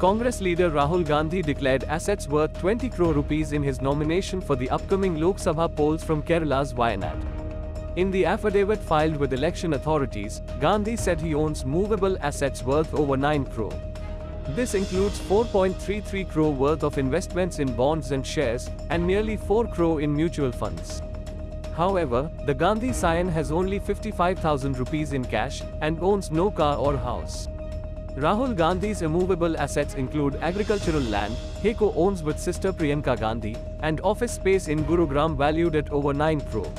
Congress leader Rahul Gandhi declared assets worth 20 crore rupees in his nomination for the upcoming Lok Sabha polls from Kerala's Wayanad. In the affidavit filed with election authorities, Gandhi said he owns movable assets worth over 9 crore. This includes 4.33 crore worth of investments in bonds and shares, and nearly 4 crore in mutual funds. However, the Gandhi scion has only 55,000 rupees in cash and owns no car or house. Rahul Gandhi's immovable assets include agricultural land, he co-owns with sister Priyanka Gandhi, and office space in Gurugram valued at over 9 crore.